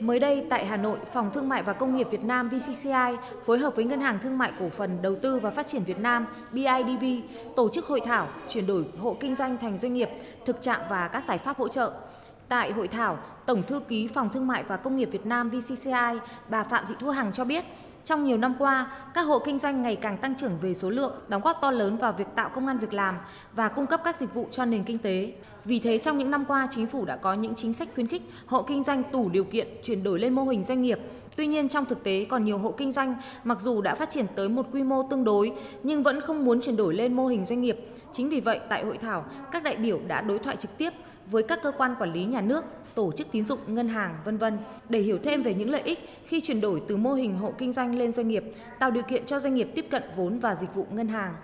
Mới đây tại Hà Nội, Phòng Thương mại và Công nghiệp Việt Nam VCCI phối hợp với Ngân hàng Thương mại Cổ phần Đầu tư và Phát triển Việt Nam BIDV tổ chức hội thảo chuyển đổi hộ kinh doanh thành doanh nghiệp, thực trạng và các giải pháp hỗ trợ. Tại hội thảo, Tổng thư ký Phòng Thương mại và Công nghiệp Việt Nam VCCI bà Phạm Thị Thu Hằng cho biết, trong nhiều năm qua, các hộ kinh doanh ngày càng tăng trưởng về số lượng, đóng góp to lớn vào việc tạo công an việc làm và cung cấp các dịch vụ cho nền kinh tế. Vì thế trong những năm qua, chính phủ đã có những chính sách khuyến khích hộ kinh doanh đủ điều kiện chuyển đổi lên mô hình doanh nghiệp. Tuy nhiên trong thực tế còn nhiều hộ kinh doanh mặc dù đã phát triển tới một quy mô tương đối nhưng vẫn không muốn chuyển đổi lên mô hình doanh nghiệp. Chính vì vậy tại hội thảo, các đại biểu đã đối thoại trực tiếp với các cơ quan quản lý nhà nước, tổ chức tín dụng, ngân hàng, vân vân để hiểu thêm về những lợi ích khi chuyển đổi từ mô hình hộ kinh doanh lên doanh nghiệp, tạo điều kiện cho doanh nghiệp tiếp cận vốn và dịch vụ ngân hàng.